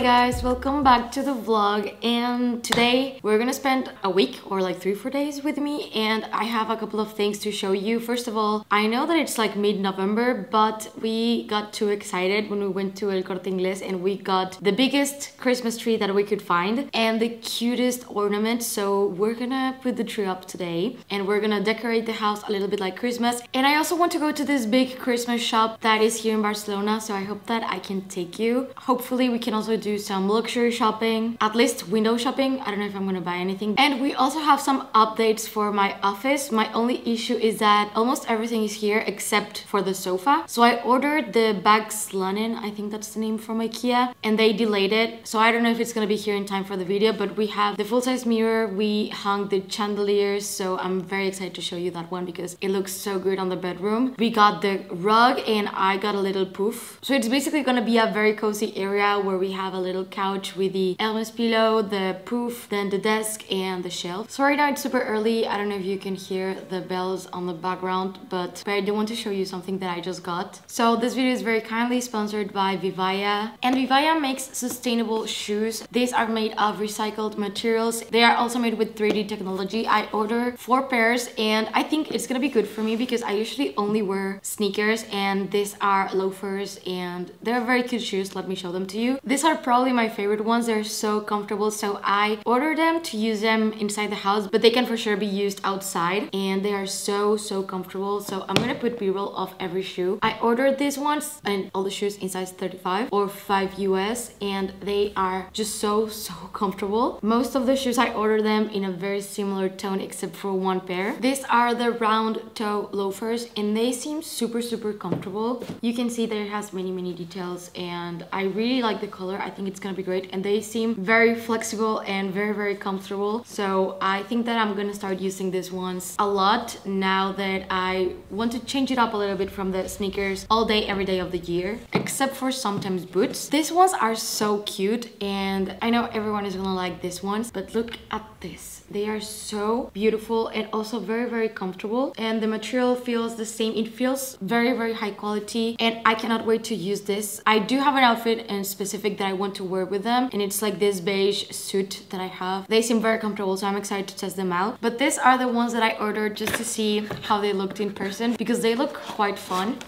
Hi guys, welcome back to the vlog and today we're gonna spend a week or like three, four days with me and I have a couple of things to show you. First of all, I know that it's like mid-November but we got too excited when we went to El Corte Inglés and we got the biggest Christmas tree that we could find and the cutest ornament so we're gonna put the tree up today and we're gonna decorate the house a little bit like Christmas and I also want to go to this big Christmas shop that is here in Barcelona so I hope that I can take you. Hopefully we can also do some luxury shopping, at least window shopping. I don't know if I'm gonna buy anything. And we also have some updates for my office. My only issue is that almost everything is here except for the sofa. So I ordered the Bagslanen, I think that's the name from Ikea, and they delayed it. So I don't know if it's gonna be here in time for the video, but we have the full-size mirror, we hung the chandeliers, so I'm very excited to show you that one because it looks so good on the bedroom. We got the rug and I got a little poof. So it's basically gonna be a very cozy area where we have a little couch with the Hermes pillow, the poof, then the desk and the shelf. So right now it's super early. I don't know if you can hear the bells on the background, but, but I do want to show you something that I just got. So this video is very kindly sponsored by Vivaia. And Vivaia makes sustainable shoes. These are made of recycled materials. They are also made with 3D technology. I ordered four pairs and I think it's gonna be good for me because I usually only wear sneakers and these are loafers and they're very cute shoes. Let me show them to you. These are probably my favorite ones. They're so comfortable. So I ordered them to use them inside the house, but they can for sure be used outside. And they are so, so comfortable. So I'm gonna put b-roll of every shoe. I ordered these ones and all the shoes in size 35 or 5 US and they are just so, so comfortable. Most of the shoes I ordered them in a very similar tone except for one pair. These are the round toe loafers and they seem super, super comfortable. You can see that it has many, many details and I really like the color. I think it's gonna be great. And they seem very flexible and very very comfortable. So I think that I'm gonna start using these ones a lot now that I want to change it up a little bit from the sneakers all day every day of the year except for sometimes boots. These ones are so cute and I know everyone is gonna like these ones but look at this. They are so beautiful and also very very comfortable. And the material feels the same. It feels very very high quality and I cannot wait to use this. I do have an outfit in specific that I want to wear with them and it's like this beige suit that I have. They seem very comfortable so I'm excited to test them out. But these are the ones that I ordered just to see how they looked in person because they look quite fun.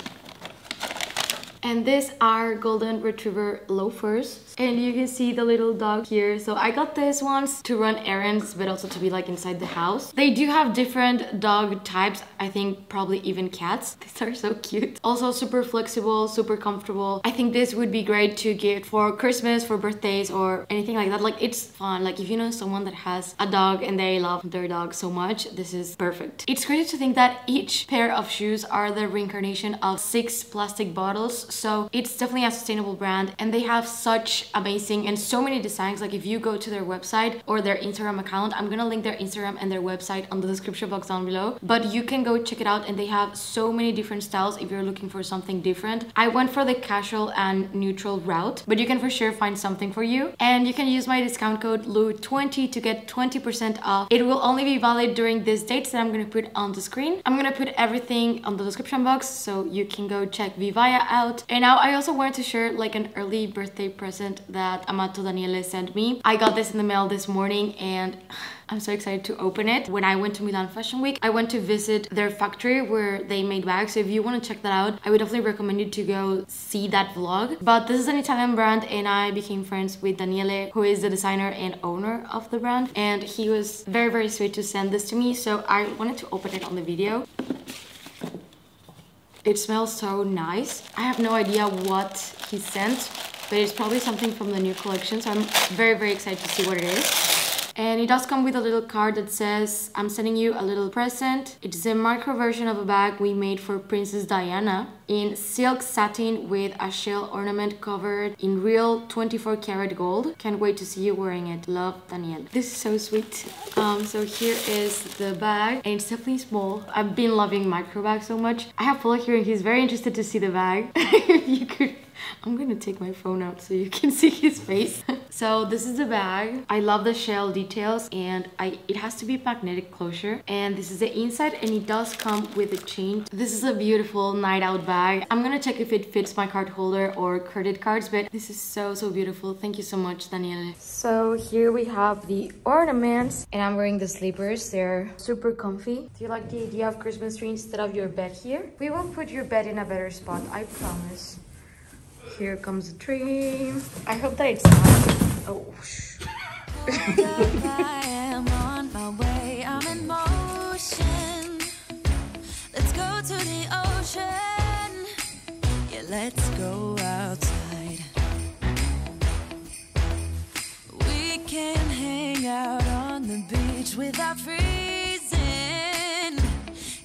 And these are golden retriever loafers. And you can see the little dog here. So I got these ones to run errands, but also to be like inside the house. They do have different dog types. I think probably even cats. These are so cute. Also super flexible, super comfortable. I think this would be great to get for Christmas, for birthdays, or anything like that. Like it's fun. Like if you know someone that has a dog and they love their dog so much, this is perfect. It's crazy to think that each pair of shoes are the reincarnation of six plastic bottles so it's definitely a sustainable brand and they have such amazing and so many designs. Like if you go to their website or their instagram account i'm gonna link their instagram and their website on the description box down below. But you can go check it out and they have so many different styles if you're looking for something different. I went for the casual and neutral route but you can for sure find something for you. And you can use my discount code LOU20 to get 20% off. It will only be valid during these dates that i'm gonna put on the screen. I'm gonna put everything on the description box so you can go check vivaia out and now I also wanted to share like an early birthday present that Amato Daniele sent me. I got this in the mail this morning and I'm so excited to open it. When I went to Milan Fashion Week, I went to visit their factory where they made bags. So if you want to check that out, I would definitely recommend you to go see that vlog. But this is an Italian brand and I became friends with Daniele, who is the designer and owner of the brand. And he was very, very sweet to send this to me. So I wanted to open it on the video. It smells so nice. I have no idea what he sent, but it's probably something from the new collection. So I'm very, very excited to see what it is. And it does come with a little card that says, I'm sending you a little present. It's a micro version of a bag we made for Princess Diana in silk satin with a shell ornament covered in real 24 karat gold. Can't wait to see you wearing it. Love, Daniele. This is so sweet. Um, so here is the bag and it's definitely small. I've been loving micro bags so much. I have Paul here and he's very interested to see the bag. if you could I'm gonna take my phone out so you can see his face. so this is the bag. I love the shell details and I it has to be magnetic closure. And this is the inside and it does come with a chain. This is a beautiful night out bag. I'm gonna check if it fits my card holder or credit cards, but this is so, so beautiful. Thank you so much, Daniele. So here we have the ornaments and I'm wearing the sleepers. They're super comfy. Do you like the idea of Christmas tree instead of your bed here? We will put your bed in a better spot, I promise. Here comes the tree. I hope that it's not. Oh, shh. I am on my way. I'm in motion. Let's go to the ocean. Yeah, let's go outside. We can hang out on the beach without freezing.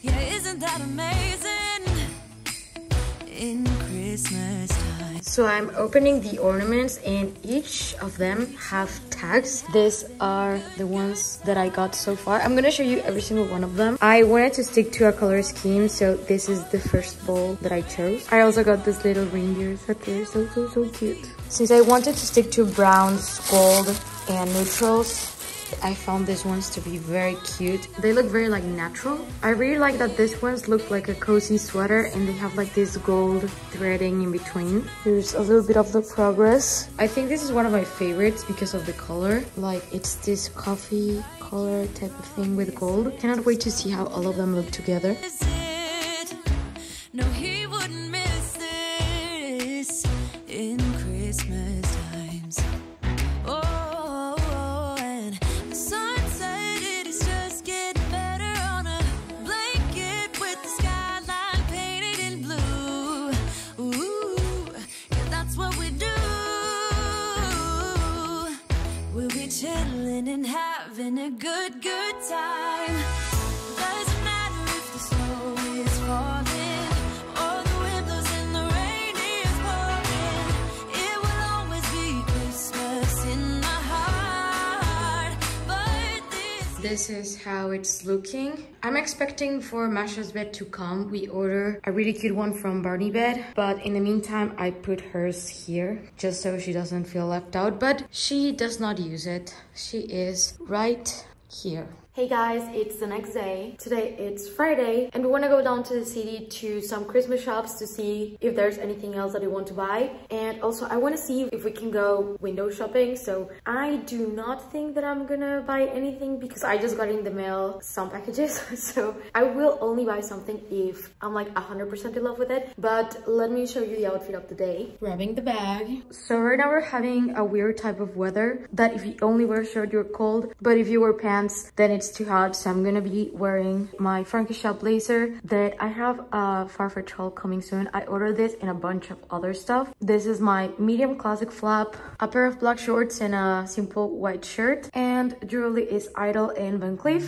Yeah, isn't that amazing? So I'm opening the ornaments and each of them have tags. These are the ones that I got so far. I'm gonna show you every single one of them. I wanted to stick to a color scheme, so this is the first bowl that I chose. I also got this little reindeers that they're so, so, so cute. Since I wanted to stick to browns, gold, and neutrals, I found these ones to be very cute. They look very like natural. I really like that these ones look like a cozy sweater and they have like this gold threading in between. Here's a little bit of the progress. I think this is one of my favorites because of the color. Like it's this coffee color type of thing with gold. Cannot wait to see how all of them look together. Having a good, good time. This, is how it's looking. I'm expecting for Masha's bed to come. We order a really cute one from Barney Bed, but in the meantime, I put hers here just so she doesn't feel left out, but she does not use it. She is right here. Hey guys, it's the next day. Today it's Friday and we want to go down to the city to some Christmas shops to see if there's anything else that we want to buy. And also I want to see if we can go window shopping. So I do not think that I'm gonna buy anything because I just got in the mail some packages. so I will only buy something if I'm like 100% in love with it. But let me show you the outfit of the day. Grabbing the bag. So right now we're having a weird type of weather that if you only wear a shirt you're cold. But if you wear pants then it's too hot so i'm gonna be wearing my frankie shop blazer. That i have a farfetch haul coming soon. I ordered this and a bunch of other stuff. This is my medium classic flap a pair of black shorts and a simple white shirt and jewelry is idol and van cleef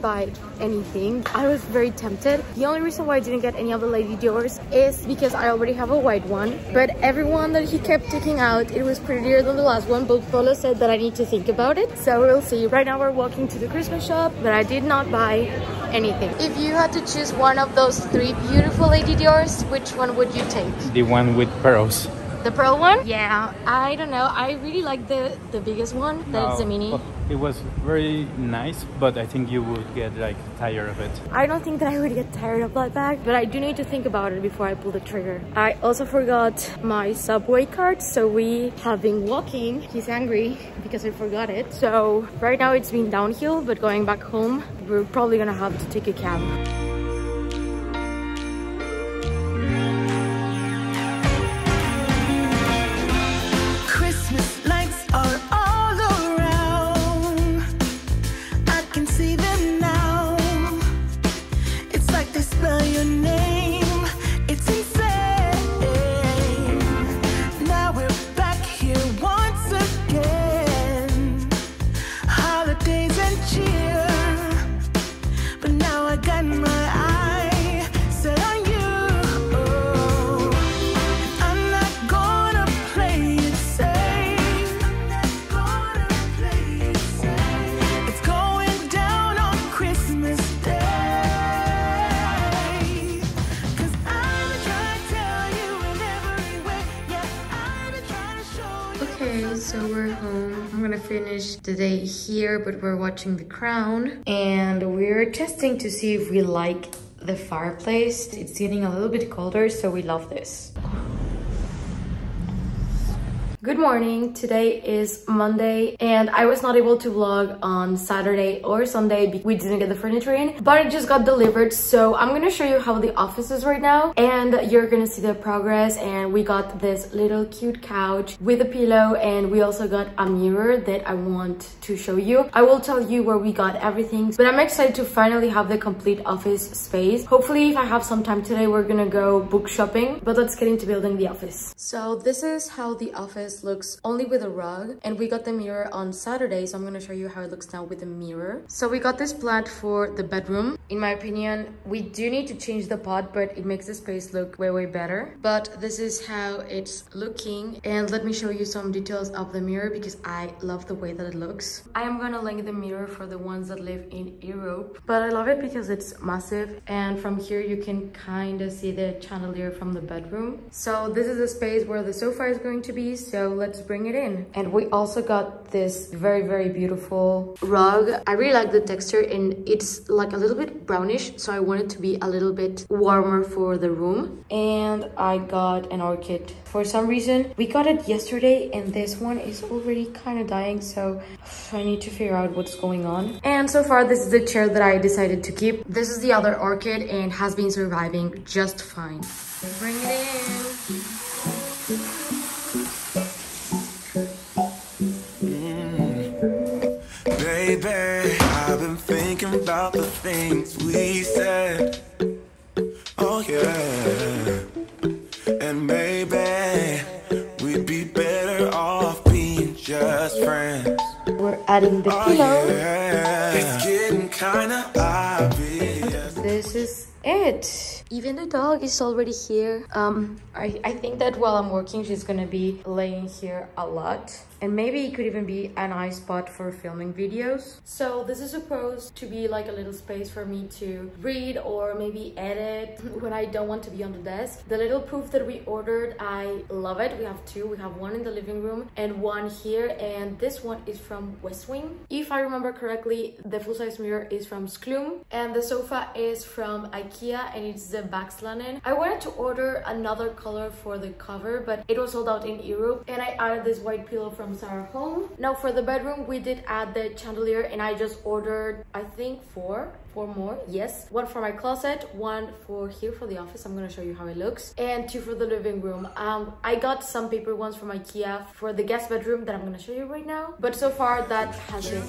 buy anything. I was very tempted. The only reason why I didn't get any of the Lady Dior's is because I already have a white one. But everyone that he kept taking out, it was prettier than the last one. But Polo said that I need to think about it. So we'll see. Right now we're walking to the Christmas shop, but I did not buy anything. If you had to choose one of those three beautiful Lady Dior's, which one would you take? The one with pearls. The pearl one? Yeah, I don't know. I really like the the biggest one. That's the mini. It was very nice, but I think you would get like tired of it. I don't think that I would get tired of that bag, but I do need to think about it before I pull the trigger. I also forgot my subway card, so we have been walking. He's angry because I forgot it. So right now it's been downhill, but going back home, we're probably gonna have to take a cab. Finish the day here, but we're watching The Crown. And we're testing to see if we like the fireplace. It's getting a little bit colder, so we love this. Good morning. Today is Monday and I was not able to vlog on Saturday or Sunday because we didn't get the furniture in, but it just got delivered. So I'm to show you how the office is right now and you're to see the progress and we got this little cute couch with a pillow and we also got a mirror that I want to show you. I will tell you where we got everything, but I'm excited to finally have the complete office space. Hopefully if I have some time today, we're to go book shopping, but let's get into building the office. So this is how the office looks only with a rug and we got the mirror on Saturday so I'm gonna show you how it looks now with the mirror. So we got this plant for the bedroom. In my opinion we do need to change the pot but it makes the space look way way better. But this is how it's looking and let me show you some details of the mirror because I love the way that it looks. I am gonna link the mirror for the ones that live in Europe but I love it because it's massive and from here you can kind of see the chandelier from the bedroom. So this is the space where the sofa is going to be so let's bring it in. And we also got this very very beautiful rug. I really like the texture and it's like a little bit brownish so I want it to be a little bit warmer for the room. And I got an orchid. For some reason we got it yesterday and this one is already kind of dying so I need to figure out what's going on. And so far this is the chair that I decided to keep. This is the other orchid and has been surviving just fine. Bring it in. Baby, I've been thinking about the things we said. Oh, yeah. And maybe we'd be better off being just friends. We're adding the Oh, pillow. yeah. It's getting kinda obvious. This is it. Even the dog is already here. Um, I, I think that while I'm working, she's gonna be laying here a lot. And maybe it could even be a nice spot for filming videos. So this is supposed to be like a little space for me to read or maybe edit when I don't want to be on the desk. The little proof that we ordered, I love it. We have two. We have one in the living room and one here. And this one is from Westwing. If I remember correctly, the full-size mirror is from Sklum and the sofa is from Ikea and it's the Baxlanen. I wanted to order another color for the cover, but it was sold out in Europe and I added this white pillow from Zara Home. Now for the bedroom, we did add the chandelier and I just ordered, I think four, four more, yes. One for my closet, one for here for the office, I'm gonna show you how it looks, and two for the living room. Um, I got some paper ones from Ikea for the guest bedroom that I'm gonna show you right now, but so far that has been.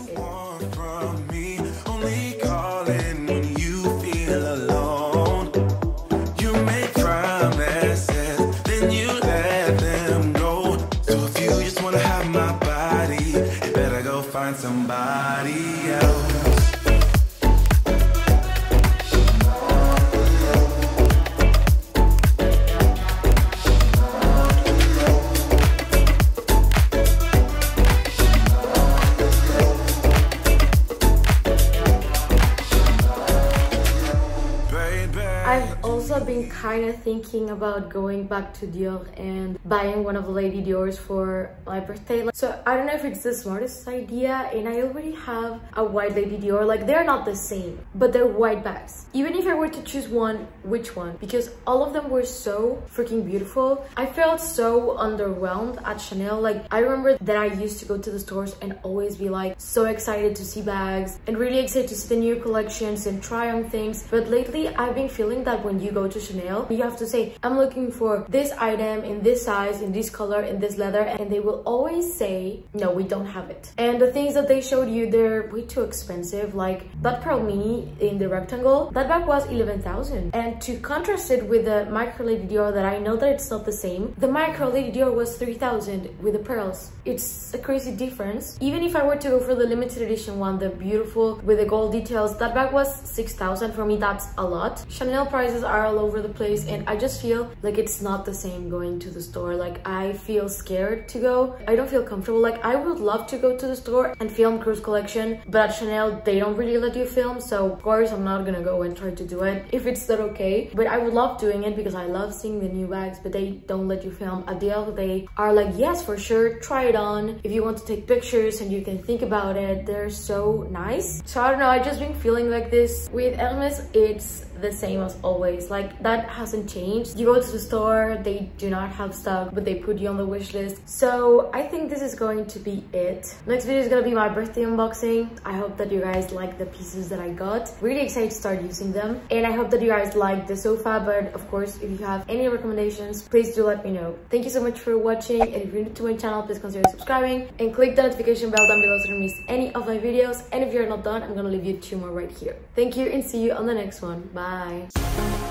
Also been kind of thinking about going back to Dior and buying one of the Lady Dior's for my birthday. So I don't know if it's the smartest idea and I already have a white Lady Dior. Like they're not the same, but they're white bags. Even if I were to choose one, which one? Because all of them were so freaking beautiful. I felt so underwhelmed at Chanel. Like I remember that I used to go to the stores and always be like so excited to see bags and really excited to see the new collections and try on things. But lately I've been feeling that when you go to Chanel, you have to say, I'm looking for this item in this size, in this color, in this leather. And they will always say, no, we don't have it. And the things that they showed you, they're way too expensive. Like that Pearl Mini in the rectangle, that bag was 11,000. And to contrast it with the Micro Lady Dior that I know that it's not the same, the Micro Lady Dior was 3,000 with the pearls. It's a crazy difference. Even if I were to go for the limited edition one, the beautiful with the gold details, that bag was 6,000. For me, that's a lot. Chanel prices are all over the place and I just feel like it's not the same going to the store. Like I feel scared to go. I don't feel comfortable. Like I would love to go to the store and film Cruise Collection, but at Chanel, they don't really let you film. So of course, I'm not gonna go and try to do it if it's not okay. But I would love doing it because I love seeing the new bags, but they don't let you film. At the end of the day, are like, yes, for sure, try it on. If you want to take pictures and you can think about it, they're so nice. So I don't know, I just been feeling like this. With Hermes, it's the same as always. Like that hasn't changed. You go to the store they do not have stock but they put you on the wish list. So i think this is going to be it. Next video is gonna be my birthday unboxing. I hope that you guys like the pieces that i got. Really excited to start using them. And i hope that you guys like the sofa but of course if you have any recommendations please do let me know. Thank you so much for watching. And if you're new to my channel please consider subscribing and click the notification bell down below so you don't miss any of my videos. And if you're not done i'm gonna leave you two more right here. Thank you and see you on the next one. Bye Bye.